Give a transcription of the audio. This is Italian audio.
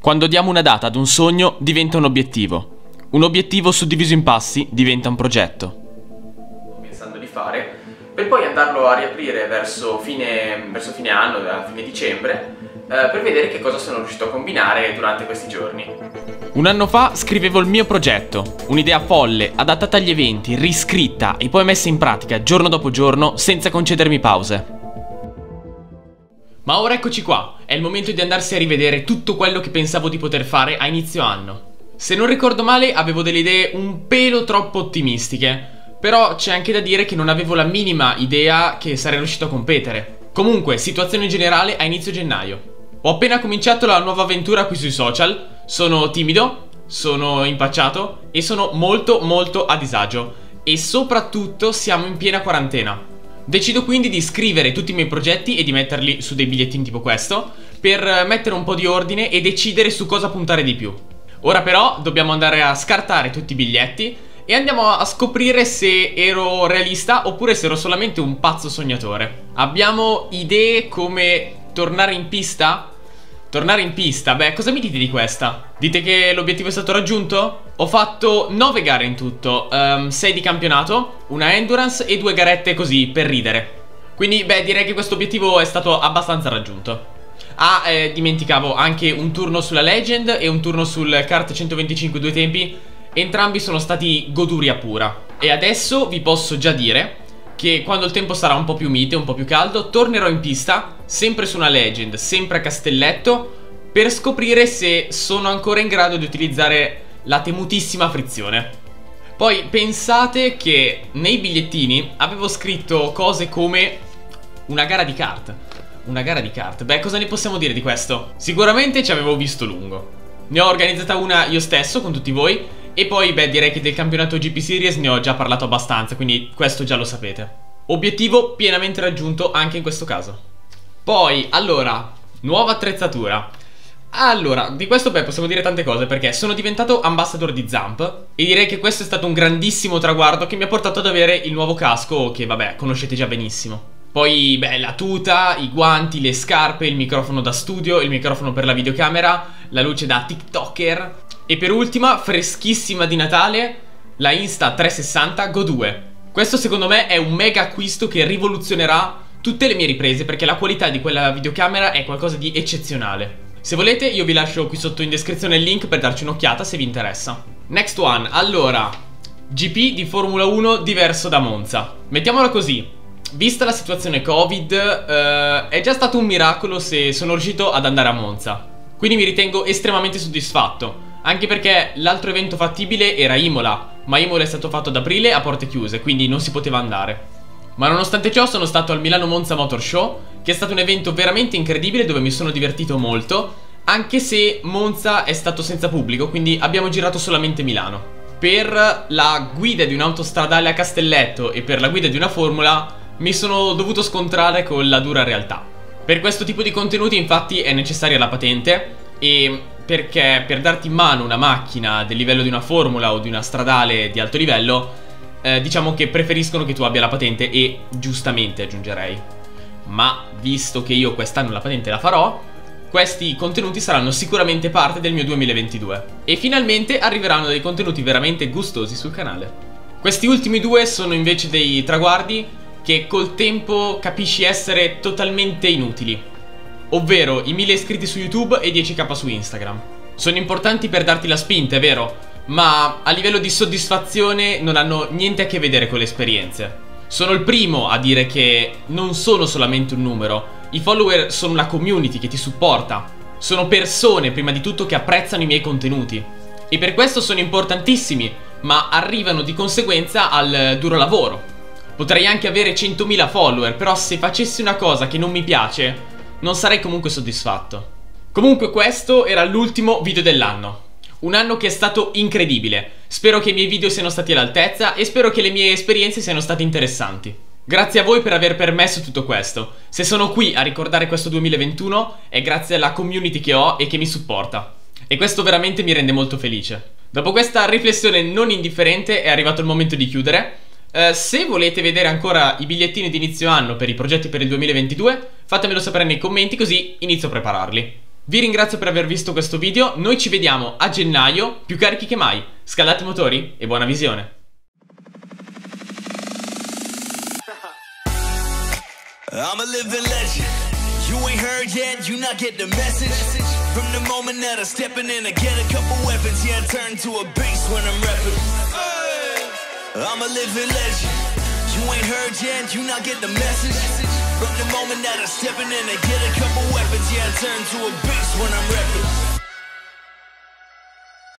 Quando diamo una data ad un sogno diventa un obiettivo. Un obiettivo suddiviso in passi diventa un progetto. pensando di fare, per poi andarlo a riaprire verso fine, verso fine anno, a fine dicembre, eh, per vedere che cosa sono riuscito a combinare durante questi giorni. Un anno fa scrivevo il mio progetto, un'idea folle, adattata agli eventi, riscritta e poi messa in pratica giorno dopo giorno senza concedermi pause. Ma ora eccoci qua, è il momento di andarsi a rivedere tutto quello che pensavo di poter fare a inizio anno. Se non ricordo male avevo delle idee un pelo troppo ottimistiche, però c'è anche da dire che non avevo la minima idea che sarei riuscito a competere. Comunque, situazione generale a inizio gennaio. Ho appena cominciato la nuova avventura qui sui social, sono timido, sono impacciato e sono molto molto a disagio e soprattutto siamo in piena quarantena. Decido quindi di scrivere tutti i miei progetti e di metterli su dei bigliettini tipo questo per mettere un po' di ordine e decidere su cosa puntare di più. Ora però dobbiamo andare a scartare tutti i biglietti e andiamo a scoprire se ero realista oppure se ero solamente un pazzo sognatore. Abbiamo idee come tornare in pista? Tornare in pista, beh, cosa mi dite di questa? Dite che l'obiettivo è stato raggiunto? Ho fatto 9 gare in tutto, um, ehm, 6 di campionato, una endurance e 2 garette così, per ridere. Quindi, beh, direi che questo obiettivo è stato abbastanza raggiunto. Ah, eh, dimenticavo anche un turno sulla Legend e un turno sul kart 125 due tempi. Entrambi sono stati goduria pura. E adesso vi posso già dire che quando il tempo sarà un po' più mite, un po' più caldo, tornerò in pista, sempre su una Legend, sempre a Castelletto, per scoprire se sono ancora in grado di utilizzare la temutissima frizione. Poi pensate che nei bigliettini avevo scritto cose come una gara di kart. Una gara di kart. Beh, cosa ne possiamo dire di questo? Sicuramente ci avevo visto lungo. Ne ho organizzata una io stesso con tutti voi e poi, beh, direi che del campionato GP Series ne ho già parlato abbastanza, quindi questo già lo sapete. Obiettivo pienamente raggiunto anche in questo caso. Poi, allora, nuova attrezzatura. Allora, di questo beh possiamo dire tante cose perché sono diventato ambassador di Zamp e direi che questo è stato un grandissimo traguardo che mi ha portato ad avere il nuovo casco che vabbè conoscete già benissimo. Poi beh la tuta, i guanti, le scarpe, il microfono da studio, il microfono per la videocamera, la luce da TikToker e per ultima, freschissima di Natale, la Insta360 Go 2. Questo secondo me è un mega acquisto che rivoluzionerà tutte le mie riprese perché la qualità di quella videocamera è qualcosa di eccezionale. Se volete io vi lascio qui sotto in descrizione il link per darci un'occhiata se vi interessa. Next one, allora, GP di Formula 1 diverso da Monza. Mettiamola così, vista la situazione Covid, eh, è già stato un miracolo se sono riuscito ad andare a Monza. Quindi mi ritengo estremamente soddisfatto. Anche perché l'altro evento fattibile era Imola, ma Imola è stato fatto ad aprile a porte chiuse, quindi non si poteva andare. Ma nonostante ciò sono stato al Milano Monza Motor Show, che è stato un evento veramente incredibile dove mi sono divertito molto, anche se Monza è stato senza pubblico, quindi abbiamo girato solamente Milano. Per la guida di un'autostradale a Castelletto e per la guida di una formula mi sono dovuto scontrare con la dura realtà. Per questo tipo di contenuti infatti è necessaria la patente e perché per darti in mano una macchina del livello di una formula o di una stradale di alto livello, eh, diciamo che preferiscono che tu abbia la patente e giustamente aggiungerei. Ma visto che io quest'anno la patente la farò, questi contenuti saranno sicuramente parte del mio 2022 e finalmente arriveranno dei contenuti veramente gustosi sul canale. Questi ultimi due sono invece dei traguardi che col tempo capisci essere totalmente inutili ovvero i 1000 iscritti su YouTube e 10k su Instagram. Sono importanti per darti la spinta, è vero, ma a livello di soddisfazione non hanno niente a che vedere con le esperienze. Sono il primo a dire che non sono solamente un numero, i follower sono una community che ti supporta, sono persone prima di tutto che apprezzano i miei contenuti e per questo sono importantissimi, ma arrivano di conseguenza al duro lavoro. Potrei anche avere 100.000 follower, però se facessi una cosa che non mi piace, non sarei comunque soddisfatto. Comunque questo era l'ultimo video dell'anno. Un anno che è stato incredibile. Spero che i miei video siano stati all'altezza e spero che le mie esperienze siano state interessanti. Grazie a voi per aver permesso tutto questo. Se sono qui a ricordare questo 2021 è grazie alla community che ho e che mi supporta. E questo veramente mi rende molto felice. Dopo questa riflessione non indifferente è arrivato il momento di chiudere. Eh, se volete vedere ancora i bigliettini di inizio anno per i progetti per il 2022, fatemelo sapere nei commenti così inizio a prepararli. Vi ringrazio per aver visto questo video, noi ci vediamo a gennaio, più carichi che mai. Scaldate i motori e buona visione. I'm a living legend. You ain't heard yet, you not get the message. From the moment that I'm stepping in, I get a couple weapons, yeah, I turn to a beast when I'm rapping. I'm a living legend. You not get the message. From the moment that I'm stepping in, I get a couple weapons, yeah, I turn to a beast when I'm rapping.